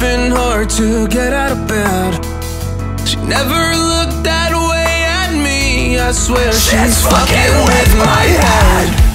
been hard to get out of bed. She never looked that way at me. I swear she's, she's fucking, fucking with my head. head.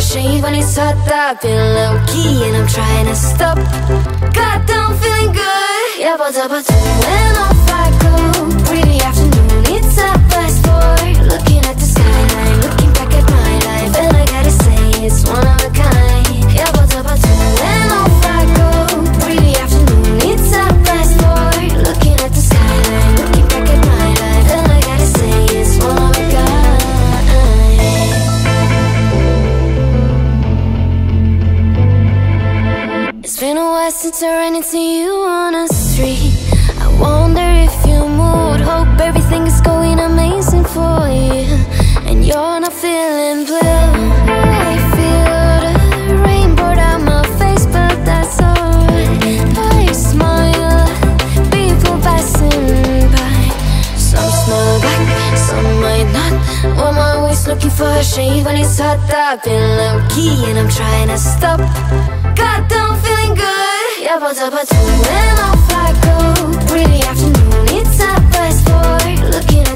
the when it's hot I've been low-key and I'm trying to stop. Goddamn feeling good. Yeah, but I'm doing to see you on a street. I wonder if you moved Hope everything is going amazing for you. And you're not feeling blue. I feel the rain my face But that's alright. I smile People passing by. Some some might not. Looking for a shave When it's hot I've been low-key And I'm trying to stop. God, Double, double, two, and off I go Pretty afternoon, it's half past four Looking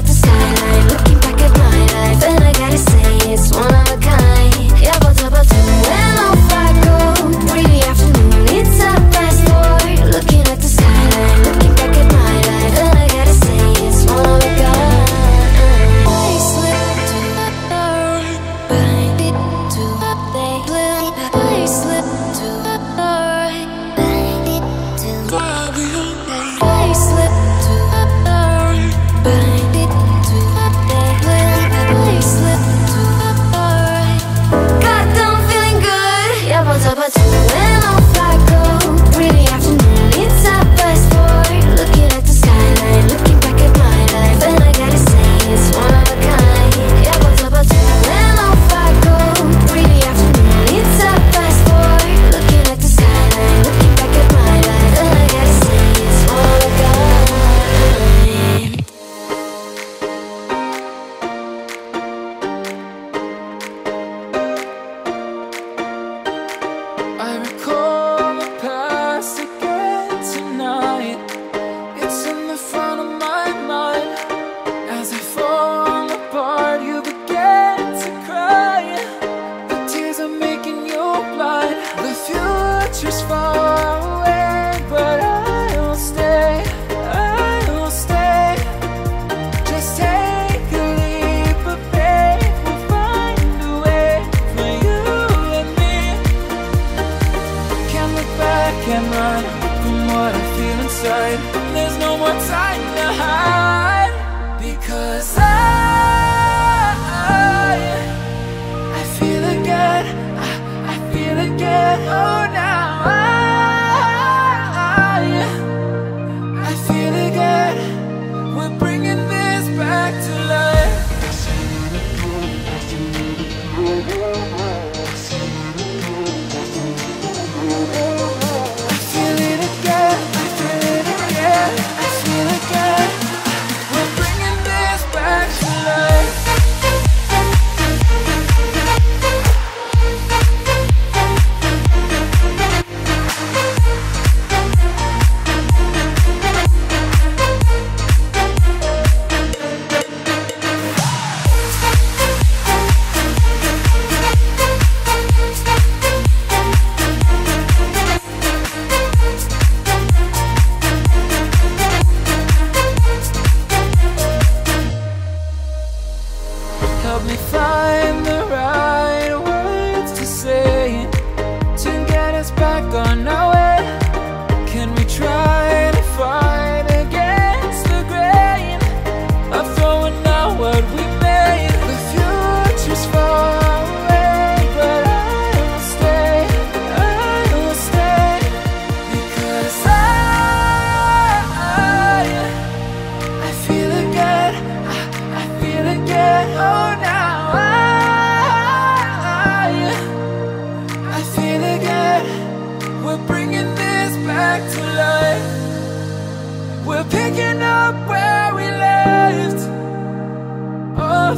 run from what I feel inside. There's no more time to hide Because I, I feel again I, I feel again, oh now I, I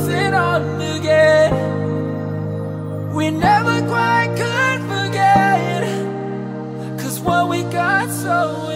lost again We never quite could forget Cause what we got so